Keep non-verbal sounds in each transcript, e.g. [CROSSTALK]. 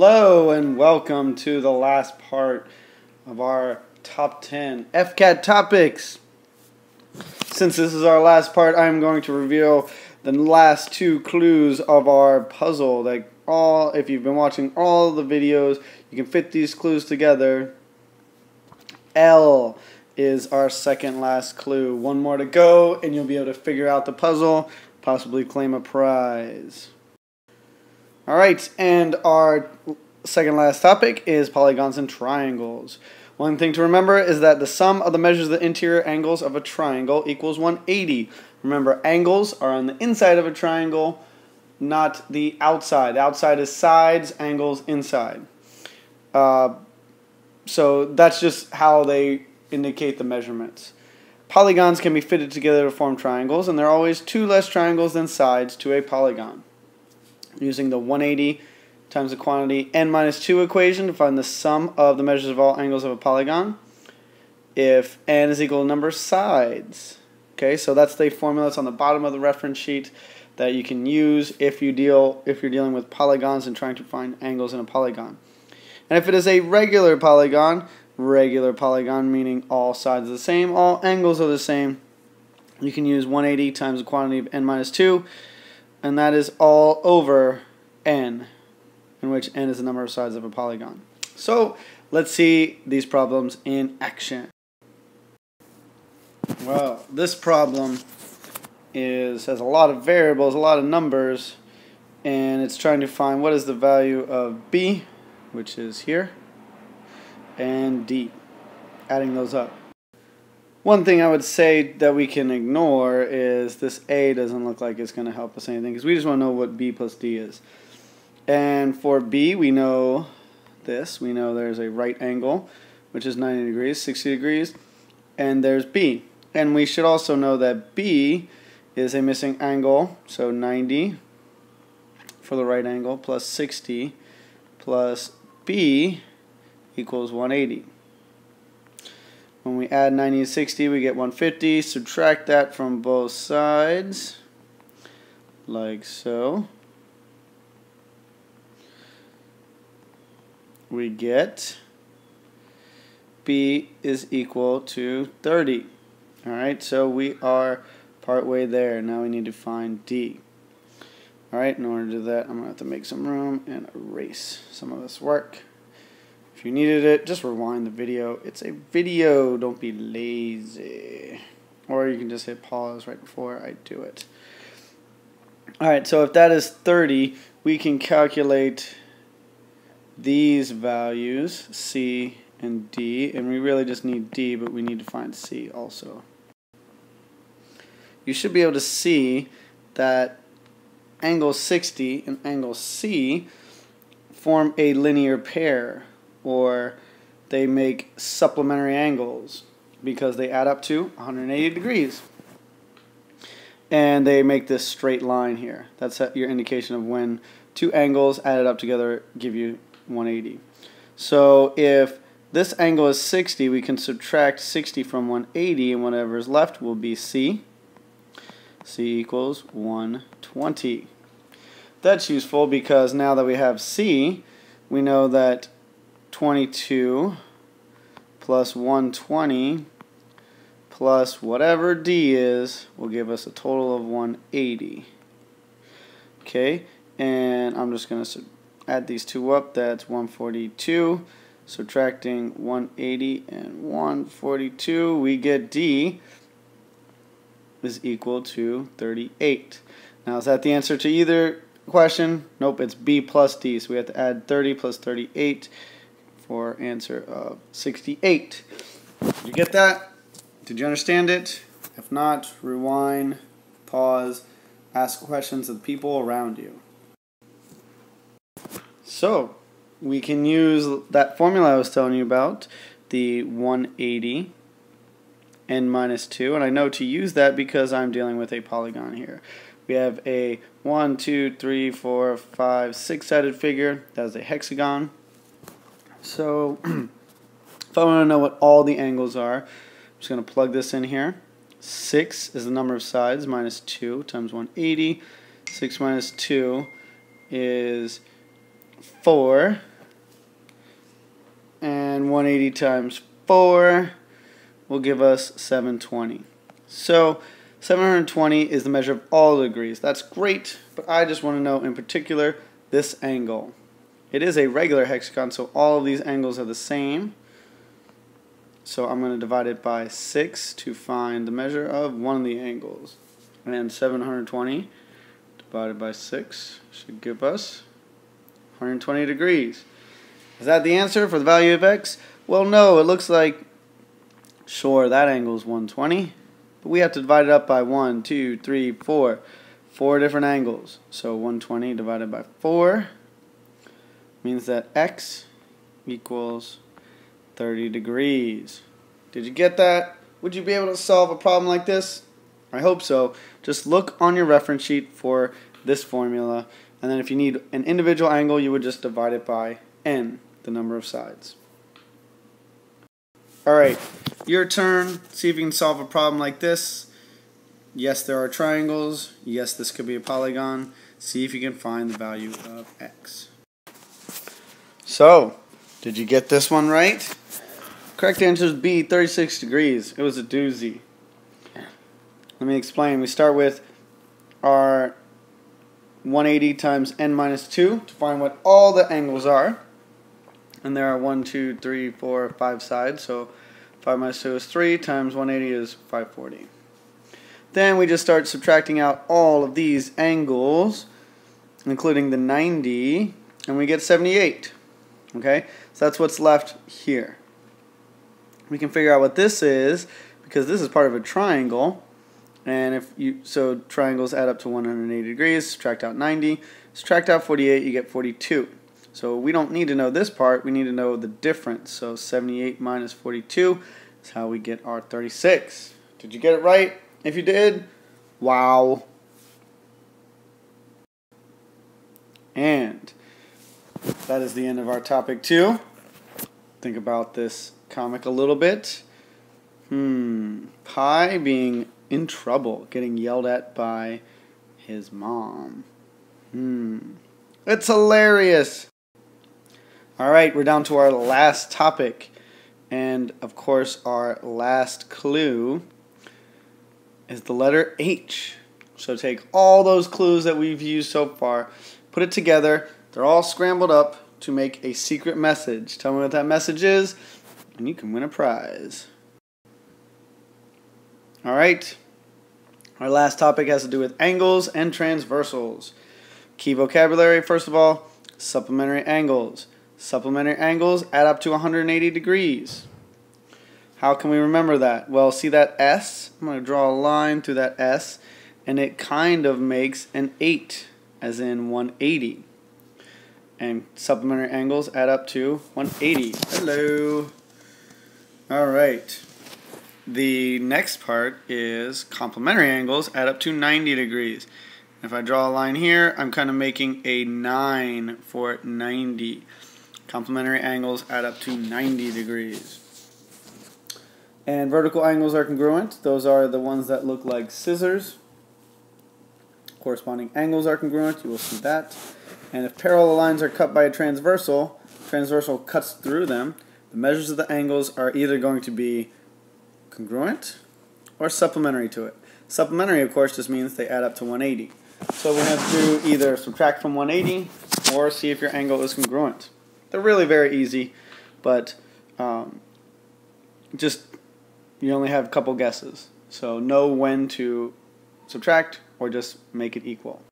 Hello and welcome to the last part of our top 10 FCAT topics. Since this is our last part, I'm going to reveal the last two clues of our puzzle. Like all, if you've been watching all the videos, you can fit these clues together. L is our second last clue. One more to go, and you'll be able to figure out the puzzle, possibly claim a prize. All right, and our second last topic is polygons and triangles. One thing to remember is that the sum of the measures of the interior angles of a triangle equals 180. Remember, angles are on the inside of a triangle, not the outside. The outside is sides, angles inside. Uh, so that's just how they indicate the measurements. Polygons can be fitted together to form triangles, and there are always two less triangles than sides to a polygon using the 180 times the quantity n minus 2 equation to find the sum of the measures of all angles of a polygon if n is equal to number of sides. Okay, so that's the formula that's on the bottom of the reference sheet that you can use if you deal if you're dealing with polygons and trying to find angles in a polygon. And if it is a regular polygon, regular polygon meaning all sides are the same, all angles are the same, you can use 180 times the quantity of n minus 2 and that is all over n, in which n is the number of sides of a polygon. So let's see these problems in action. Well, this problem is has a lot of variables, a lot of numbers, and it's trying to find what is the value of b, which is here, and d, adding those up. One thing I would say that we can ignore is this A doesn't look like it's going to help us anything because we just want to know what B plus D is. And for B, we know this. We know there's a right angle, which is 90 degrees, 60 degrees, and there's B. And we should also know that B is a missing angle, so 90 for the right angle plus 60 plus B equals 180. When we add 90 and 60, we get 150. Subtract that from both sides, like so. We get B is equal to 30. Alright, so we are partway there. Now we need to find D. Alright, in order to do that, I'm going to have to make some room and erase some of this work. If you needed it, just rewind the video. It's a video, don't be lazy. Or you can just hit pause right before I do it. Alright, so if that is 30, we can calculate these values, C and D, and we really just need D, but we need to find C also. You should be able to see that angle 60 and angle C form a linear pair or they make supplementary angles because they add up to 180 degrees. And they make this straight line here. That's your indication of when two angles added up together give you 180. So if this angle is 60, we can subtract 60 from 180, and whatever is left will be C. C equals 120. That's useful because now that we have C, we know that 22 plus 120 plus whatever D is will give us a total of 180. Okay, and I'm just going to add these two up. That's 142. Subtracting 180 and 142, we get D is equal to 38. Now, is that the answer to either question? Nope, it's B plus D. So we have to add 30 plus 38 for answer of 68. Did you get that? Did you understand it? If not, rewind, pause, ask questions of the people around you. So, we can use that formula I was telling you about, the 180 n minus 2, and I know to use that because I'm dealing with a polygon here. We have a 1, 2, 3, 4, 5, 6-sided figure. That is a hexagon. So [CLEARS THROAT] if I want to know what all the angles are, I'm just going to plug this in here. 6 is the number of sides minus 2 times 180. 6 minus 2 is 4. And 180 times 4 will give us 720. So 720 is the measure of all degrees. That's great, but I just want to know in particular this angle. It is a regular hexagon, so all of these angles are the same. So I'm going to divide it by 6 to find the measure of one of the angles. And 720 divided by 6 should give us 120 degrees. Is that the answer for the value of x? Well, no, it looks like, sure, that angle is 120, but we have to divide it up by 1, 2, 3, 4, four different angles. So 120 divided by 4 means that x equals 30 degrees. Did you get that? Would you be able to solve a problem like this? I hope so. Just look on your reference sheet for this formula, and then if you need an individual angle, you would just divide it by n, the number of sides. Alright, your turn. See if you can solve a problem like this. Yes, there are triangles. Yes, this could be a polygon. See if you can find the value of x. So, did you get this one right? Correct answer is B, 36 degrees. It was a doozy. Let me explain. We start with our 180 times n minus 2 to find what all the angles are. And there are 1, 2, 3, 4, 5 sides. So 5 minus 2 is 3 times 180 is 540. Then we just start subtracting out all of these angles, including the 90, and we get 78. Okay, so that's what's left here. We can figure out what this is because this is part of a triangle. And if you so triangles add up to 180 degrees, subtract out 90, subtract out 48, you get 42. So we don't need to know this part, we need to know the difference. So 78 minus 42 is how we get our 36. Did you get it right? If you did, wow. And that is the end of our topic two. Think about this comic a little bit. Hmm. Pi being in trouble, getting yelled at by his mom. Hmm. It's hilarious. All right, we're down to our last topic. And of course, our last clue is the letter H. So take all those clues that we've used so far, put it together. They're all scrambled up to make a secret message. Tell me what that message is, and you can win a prize. All right. Our last topic has to do with angles and transversals. Key vocabulary, first of all, supplementary angles. Supplementary angles add up to 180 degrees. How can we remember that? Well, see that S? I'm going to draw a line through that S, and it kind of makes an 8, as in 180. And supplementary angles add up to 180. Hello. All right. The next part is complementary angles add up to 90 degrees. If I draw a line here, I'm kind of making a 9 for 90. Complementary angles add up to 90 degrees. And vertical angles are congruent. Those are the ones that look like scissors. Corresponding angles are congruent. You will see that. And if parallel lines are cut by a transversal, transversal cuts through them, the measures of the angles are either going to be congruent or supplementary to it. Supplementary, of course, just means they add up to 180. So we have to either subtract from 180 or see if your angle is congruent. They're really very easy, but um, just you only have a couple guesses. So know when to subtract or just make it equal.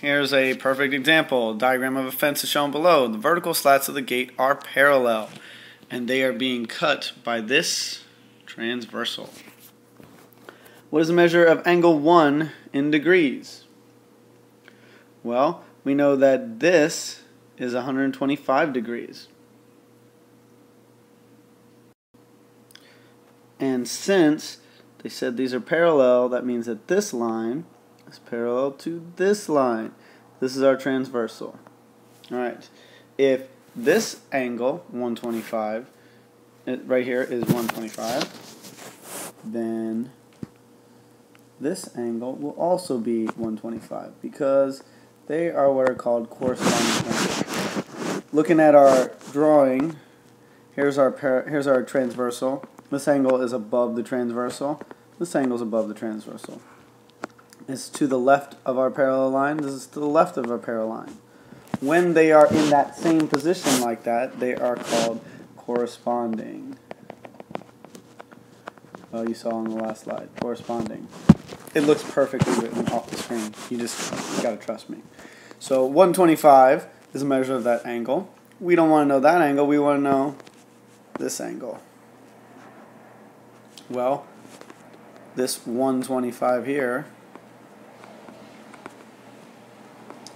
Here's a perfect example. Diagram of a fence is shown below. The vertical slats of the gate are parallel and they are being cut by this transversal. What is the measure of angle 1 in degrees? Well, we know that this is 125 degrees. And since they said these are parallel, that means that this line is parallel to this line. This is our transversal. Alright, if this angle, 125, right here is 125, then this angle will also be 125 because they are what are called corresponding angles. looking at our drawing, here's our here's our transversal. This angle is above the transversal. This angle is above the transversal. It's to the left of our parallel line. This is to the left of our parallel line. When they are in that same position like that, they are called corresponding. Oh, you saw on the last slide. Corresponding. It looks perfectly written off the screen. You just gotta trust me. So 125 is a measure of that angle. We don't want to know that angle. We want to know this angle. Well, this 125 here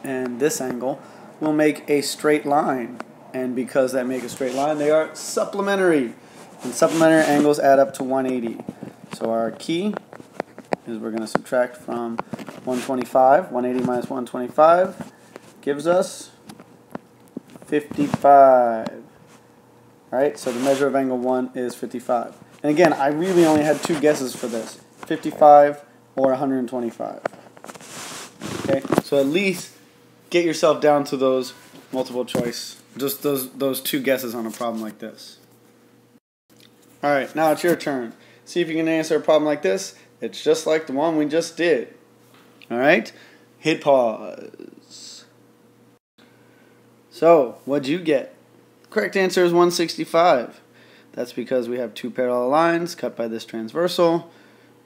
and this angle will make a straight line. And because that make a straight line, they are supplementary. And supplementary angles add up to 180. So our key is we're going to subtract from 125. 180 minus 125 gives us 55. Alright, so the measure of angle 1 is 55. And again, I really only had two guesses for this. 55 or 125. Okay, so at least get yourself down to those multiple choice, just those those two guesses on a problem like this. All right, now it's your turn. See if you can answer a problem like this. It's just like the one we just did. All right, hit pause. So, what'd you get? Correct answer is 165. That's because we have two parallel lines cut by this transversal.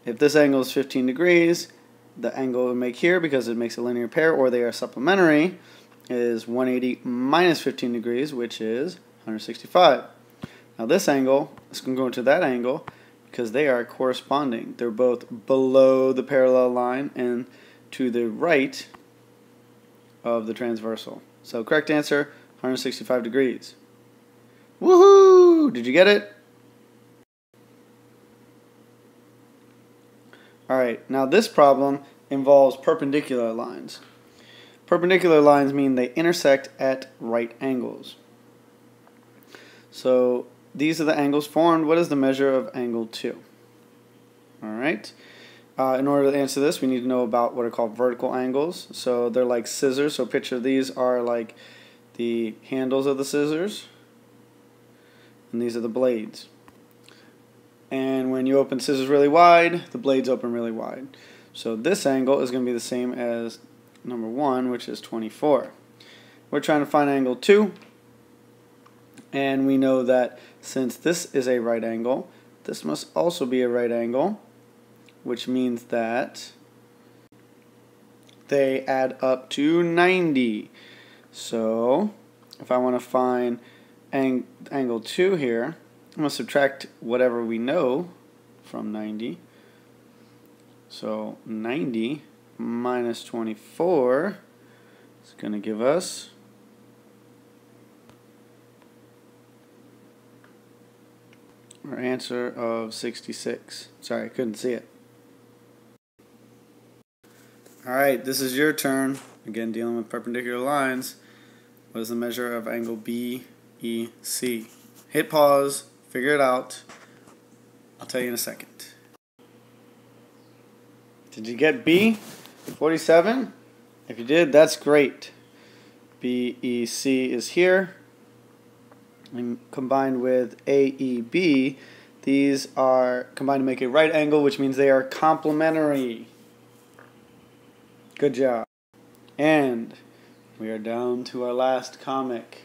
If this angle is 15 degrees, the angle we make here, because it makes a linear pair or they are supplementary, is 180 minus 15 degrees, which is 165. Now this angle is going to go into that angle because they are corresponding. They're both below the parallel line and to the right of the transversal. So correct answer, 165 degrees. Woohoo! Did you get it? Alright, now this problem involves perpendicular lines. Perpendicular lines mean they intersect at right angles. So these are the angles formed. What is the measure of angle 2? Alright. Uh, in order to answer this, we need to know about what are called vertical angles. So they're like scissors. So picture these are like the handles of the scissors. And these are the blades. And when you open scissors really wide, the blades open really wide. So this angle is going to be the same as number 1, which is 24. We're trying to find angle 2. And we know that since this is a right angle, this must also be a right angle, which means that they add up to 90. So if I want to find ang angle 2 here, I'm going to subtract whatever we know from 90. So 90 minus 24 is going to give us our answer of 66. Sorry, I couldn't see it. Alright, this is your turn. Again, dealing with perpendicular lines. What is the measure of angle BEC? Hit pause, Figure it out. I'll tell you in a second. Did you get B? 47? If you did, that's great. BEC is here. And combined with AEB, these are combined to make a right angle, which means they are complementary. Good job. And we are down to our last comic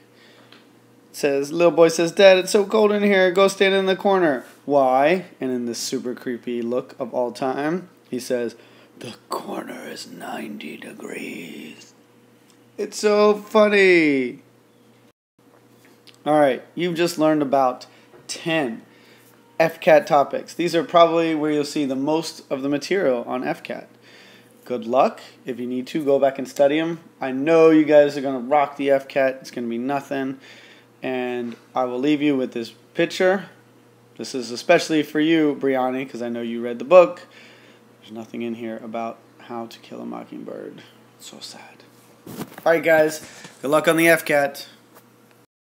says, little boy says, Dad, it's so cold in here. Go stand in the corner. Why? And in this super creepy look of all time, he says, the corner is 90 degrees. It's so funny. All right, you've just learned about 10 FCAT topics. These are probably where you'll see the most of the material on FCAT. Good luck. If you need to, go back and study them. I know you guys are going to rock the FCAT. It's going to be nothing. And I will leave you with this picture. This is especially for you, Brianni, because I know you read the book. There's nothing in here about how to kill a mockingbird. It's so sad. Alright, guys. Good luck on the FCAT.